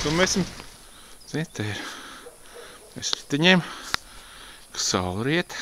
To mēs esam, zini, te ir mēs riteņiem, kas saulriet.